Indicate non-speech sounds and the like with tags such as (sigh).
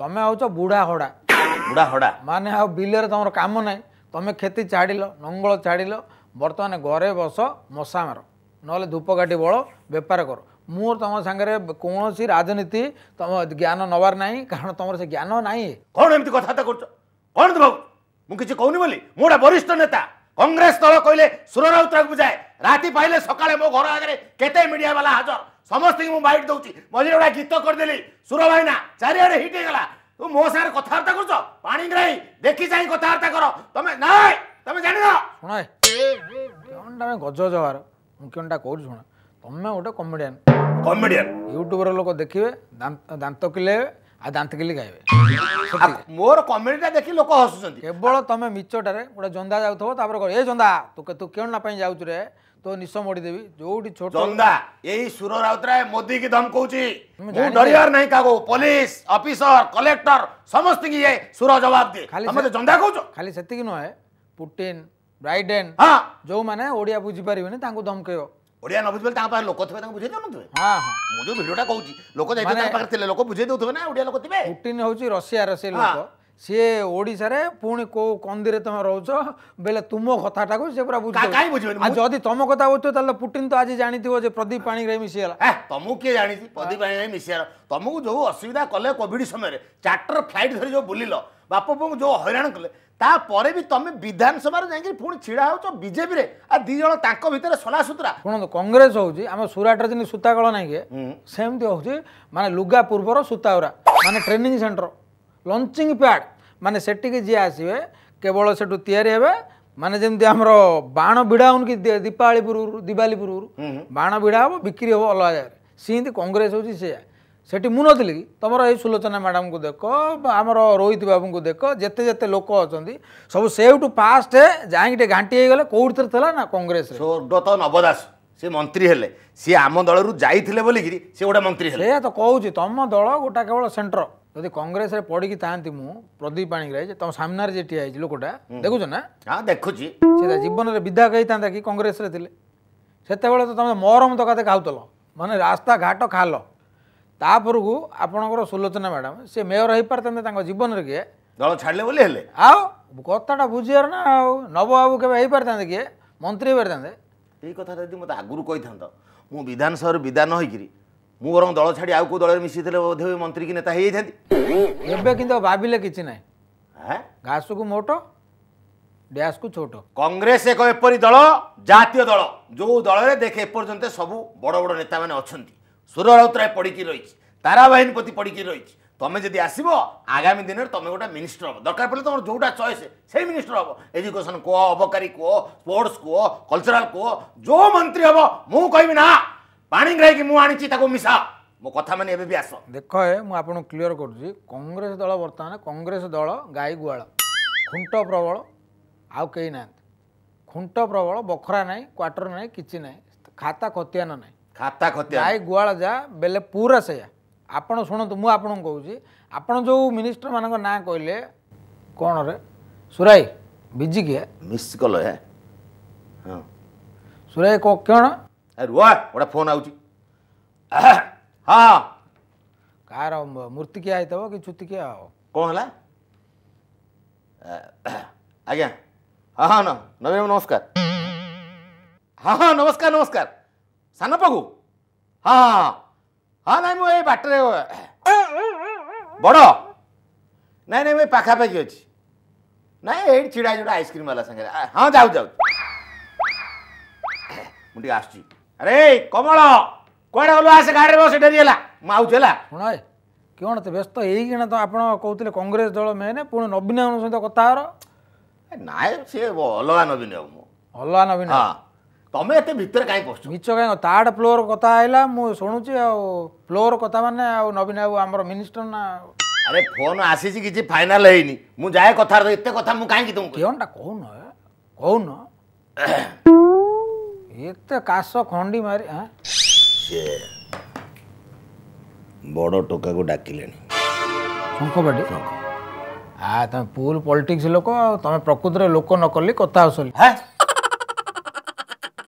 ତମେ ହେଉଛ ବୁଢ଼ା ହଡ଼ା ବୁଢ଼ା ହଡ଼ା ମାନେ ଆଉ ବିଲରେ ତମର କାମ ନାହିଁ ତମେ କ୍ଷତି ଛାଡ଼ିଲ ନଙ୍ଗଳ ଛାଡ଼ିଲ ବର୍ତ୍ତମାନ ଘରେ ବସ ମଶା ମାର ନହେଲେ ଧୂପକାଠି ବଳ ବେପାର କର ମୁଁ ତମ ସାଙ୍ଗରେ କୌଣସି ରାଜନୀତି ତମ ଜ୍ଞାନ ନେବାର ନାହିଁ କାରଣ ତମର ସେ ଜ୍ଞାନ ନାହିଁ କ'ଣ ଏମିତି କଥାବାର୍ତ୍ତା କରୁଛ କ'ଣ ଭାବୁ ମୁଁ କିଛି କହୁନି ବୋଲି ମୁଁ ଗୋଟେ ବରିଷ୍ଠ ନେତା କଂଗ୍ରେସ ଦଳ କହିଲେ ସୁର ରାଉତରାକୁ ଯାଏ ରାତି ପାଇଲେ ସକାଳେ ମୋ ଘର ଆଗରେ କେତେ ମିଡ଼ିଆ ବାଲା ହାଜର ସମସ୍ତଙ୍କୁ ମୁଁ ମାଇକ୍ ଦେଉଛି ମଝିରେ ଗୋଟେ ଗୀତ କରିଦେଲି ସୁର ଭାଇନା ଚାରିଆଡ଼େ ହିଟ୍ ହେଇଗଲା ତୁ ମୋ ସାଙ୍ଗରେ କଥାବାର୍ତ୍ତା କରୁଛ ପାଣି ଗ୍ରାହୀ ଦେଖି ଚାହିଁ କଥାବାର୍ତ୍ତା କର ତମେ ନାଇଁ ତମେ ଜାଣିନ ଶୁଣ ତମେ ଗଜ ଜବାର ମୁଁ କେଉଁଟା କହୁଛି ଶୁଣ ତମେ ଗୋଟେ କମେଡ଼ିଆନ୍ କମେଡ଼ିଆନ୍ ୟୁଟ୍ୟୁବର ଲୋକ ଦେଖିବେ ଦାନ୍ତ କିଲେଇବେ ଆଉ ଦାନ୍ତକିଲି ଖାଇବେ ମୋର କମେଡ଼ିଟା ଦେଖି ଲୋକ ହସୁଛନ୍ତି କେବଳ ତମେ ମିଛଟାରେ ଗୋଟେ ଜନ୍ଦା ଯାଉଥିବ ତାପରେ ଏ ଜନ୍ଦା ତୁ ତୁ କେଉଁନା ପାଇଁ ଯାଉଛୁ ରେ ତୋ ନିଶ ମୋଡ଼ିଦେବି ଯୋଉଠି ଛୋଟ ଜନ୍ଦା ଏଇ ସୁର ରାଉତରାୟ ମୋଦିକି ଧମକଉଛି ମୁଁ ଡରିବାର ନାହିଁ କାହାକୁ ପୋଲିସ ଅଫିସର କଲେକ୍ଟର ସମସ୍ତଙ୍କୁ ଇଏ ସୁର ଜବାବ ଦିଏ ମୋତେ ଜନ୍ଦା କହୁଛ ଖାଲି ସେତିକି ନୁହେଁ ପୁଟିନ ବ୍ରାଇଡେନ୍ ଯେଉଁମାନେ ଓଡ଼ିଆ ବୁଝିପାରିବେନି ତାଙ୍କୁ ଧମକେଇବ ଓଡ଼ିଆ ନ ବୁଝିପାରିଲେ ତାଙ୍କ ପାଖରେ ଲୋକ ଥିବେ ତାଙ୍କୁ ବୁଝେଇ ଦେଉନଥିବେ ମୁଁ ଯୋଉ ଭିଡ଼ିଓଟା କହୁଛି ଲୋକ ଯାଇଥିବେ ତାଙ୍କ ପାଖରେ ଥିଲେ ଲୋକ ବୁଝେଇ ଦେଉଥିବେ ନା ଓଡ଼ିଆ ଲୋକ ଥିବେ ପୁଟିନ୍ ହେଉଛି ରଷିଆ ରଷିଆ ଲୋକ ସିଏ ଓଡ଼ିଶାରେ ପୁଣି କୋଉ କନ୍ଦିରେ ତମେ ରହୁଛ ବେଲେ ତୁମ କଥାଟାକୁ ସେ ପୁରା ବୁଝିବ ଯଦି ତମ କଥା ବୁଝୁଛ ତାହେଲେ ପୁଟିନ ତ ଆଜି ଜାଣିଥିବ ଯେ ପ୍ରଦୀପ ପାଣିଗ୍ରାହୀ ମିଶିଗଲା ତମକୁ କିଏ ଜାଣିଛି ପ୍ରଦୀପ ପାଣିଗ୍ରାହୀ ମିଶିଗଲା ତମକୁ ଯୋଉ ଅସୁବିଧା କଲେ କୋଭିଡ ସମୟରେ ଚାର୍ଟର ଫ୍ଲାଇଟ୍ ଧରି ଯୋଉ ବୁଲିଲ ବାପ ବୋଉଙ୍କୁ ଯୋଉ ହଇରାଣ କଲେ ତାପରେ ବି ତମେ ବିଧାନସଭାରେ ଯାଇକି ପୁଣି ଛିଡ଼ା ହେଉଛ ବିଜେପିରେ ଆଉ ଦୁଇ ଜଣ ତାଙ୍କ ଭିତରେ ସଲାସୁତୁରା ଶୁଣନ୍ତୁ କଂଗ୍ରେସ ହେଉଛି ଆମ ସୁରାଟରେ ଯେମିତି ସୂତାକଳ ନାହିଁ କି ସେମିତି ହେଉଛି ମାନେ ଲୁଗା ପୂର୍ବର ସୂତାଉରା ମାନେ ଟ୍ରେନିଂ ସେଣ୍ଟର लन्चिङ प्याड मि जि आसे केवल सोति होम बाण भिडा कि दीपा पूर्व दिवाली पूर्व बाण भिडा बिक्री हे अलग जागरे सि कङ्ग्रेस सुलोचना मैडम को निक त रोहित बाबू को बाबु देखे जेते लोक सब अनि सबै सौटु पाइकिटिए घाटिले के कङ्ग्रेस षर्ड त नव दास मंत्री हेले सि आम दल दलहरू जाइक सि गा मन्त्री ए तम दल गोटा केवल सेन्टर जति कङ्ग्रेसले पढिक थाहा मदीप पाणिग्रा त सामे जे ठिया लोकटा जीवन नीवन विधायक हैन्त कङ्ग्रेसले सतेबे त मरम त कति खाऊत मस्ता घाट खा लु आप सुलोचना मैडम से मेयर है पारिता जीवन के छ आज आउँ बाबू के पारितान्त्री हुँदै त्यही कथा मै म विधान विधा ମୁଁ ବରଂ ଦଳ ଛାଡ଼ି ଆଉ କେଉଁ ଦଳରେ ମିଶିଥିଲେ ବୋଧେ ମନ୍ତ୍ରୀ କି ନେତା ହେଇଯାଇଥାନ୍ତି ଏବେ କିନ୍ତୁ ଭାବିଲେ କିଛି ନାହିଁ ଘାସକୁ ମୋଟ ଡ୍ୟାସ୍କୁ ଛୋଟ କଂଗ୍ରେସ ଏକ ଏପରି ଦଳ ଜାତୀୟ ଦଳ ଯେଉଁ ଦଳରେ ଦେଖେ ଏପର୍ଯ୍ୟନ୍ତ ସବୁ ବଡ଼ ବଡ଼ ନେତାମାନେ ଅଛନ୍ତି ସୁର ରାଉତରାୟ ପଡ଼ିକି ରହିଛି ତାରାବାହିନୀ ତାରାବାହିନୀପତି ପଡ଼ିକି ରହିଛି ତମେ ଯଦି ଆସିବ ଆଗାମୀ ଦିନରେ ତମେ ଗୋଟେ ମିନିଷ୍ଟର ହେବ ଦରକାର ପଡ଼ିଲେ ତମର ଯେଉଁଟା ଚଏସ୍ ସେଇ ମିନିଷ୍ଟର ହେବ ଏଜୁକେସନ୍ କୁହ ଅବକାରୀ କୁହ ସ୍ପୋର୍ଟସ୍ କୁହ କଲଚରାଲ୍ କୁହ ଯେଉଁ ମନ୍ତ୍ରୀ ହେବ ମୁଁ କହିବି ନା ପାଣିଗ୍ରାହୀକି ମୁଁ ଆଣିଛି ତାକୁ ମିଶା ମୋ କଥାମାନେ ଏବେ ବି ଆସ ଦେଖ ଏ ମୁଁ ଆପଣଙ୍କୁ କ୍ଲିଅର କରୁଛି କଂଗ୍ରେସ ଦଳ ବର୍ତ୍ତମାନ କଂଗ୍ରେସ ଦଳ ଗାଈ ଗୁହାଳ ଖୁଣ୍ଟ ପ୍ରବଳ ଆଉ କେହି ନାହାନ୍ତି ଖୁଣ୍ଟ ପ୍ରବଳ ବଖରା ନାହିଁ କ୍ୱାର୍ଟର ନାହିଁ କିଛି ନାହିଁ ଖାତା ଖତିଆନ ନାହିଁ ଖାତା ଖତିଆ ଗାଈ ଗୁହାଳ ଯା ବେଲେ ପୁରା ସେଇଆ ଆପଣ ଶୁଣନ୍ତୁ ମୁଁ ଆପଣଙ୍କୁ କହୁଛି ଆପଣ ଯେଉଁ ମିନିଷ୍ଟରମାନଙ୍କ ନାଁ କହିଲେ କ'ଣରେ ସୁରାଇ ବିଜିକି ମିସ୍ କଲ ହଁ ସୁରାଇ କ'ଣ गोटे फोन आ हाँ कह मूर्तिकिया हो कि चुतिकिया कौन है (coughs) आज्ञा हाँ हाँ नवीन नमस्कार हाँ हाँ नमस्कार नमस्कार सान पगु हाँ हाँ, हाँ हाँ ना मुझे बाटरे बड़ ना ना मुझे पखापाखी अच्छी ना ये (coughs) चिड़ा जोड़ा आइसक्रीम वाला सागर हाँ जाऊ जाऊ मुझे आस ଆରେ କମଳ କୁଆଡ଼େ ଗଲୁ ଆସେ ଗାଡ଼ିରେ ବସ ଡେରି ହେଲା ମୁଁ ଆଉଛି ହେଲା ଶୁଣ କ'ଣ ତ ବ୍ୟସ୍ତ ହେଇକିନା ତ ଆପଣ କହୁଥିଲେ କଂଗ୍ରେସ ଦଳ ମେନ୍ ପୁଣି ନବୀନ ବାବୁଙ୍କ ସହିତ କଥା ହର ନାଇଁ ସିଏ ଅଲଗା ନବୀନ ବାବୁ ଅଲଗା ନବୀନ ତମେ ଏତେ ଭିତରେ କାହିଁ ପଶୁଛ ମିଚ କାହିଁ ତାର୍ଡ ଫ୍ଲୋର କଥା ହେଲା ମୁଁ ଶୁଣୁଛି ଆଉ ଫ୍ଲୋର କଥା ମାନେ ଆଉ ନବୀନ ବାବୁ ଆମର ମିନିଷ୍ଟର ନା ଆରେ ଫୋନ ଆସିଛି କିଛି ଫାଇନାଲ ହେଇନି ମୁଁ ଯାଏ କଥା ଏତେ କଥା ମୁଁ କାହିଁକି ତୁମକୁ କିଅଣଟା କହୁନ କହୁନ (coughs) ଏତେ କାଶ ଖଣ୍ଡି ମାରି ସେ ବଡ଼ ଟୋକାକୁ ଡାକିଲେଣି ଶଙ୍ଖବାଡ଼ି ଆ ତମେ ପୁଲ ପଲିଟିକ୍ସ ଲୋକ ଆଉ ତମେ ପ୍ରକୃତରେ ଲୋକ ନ କଲି କଥା ହଉସଲି ହେ